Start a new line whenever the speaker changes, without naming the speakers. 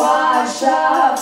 eu achava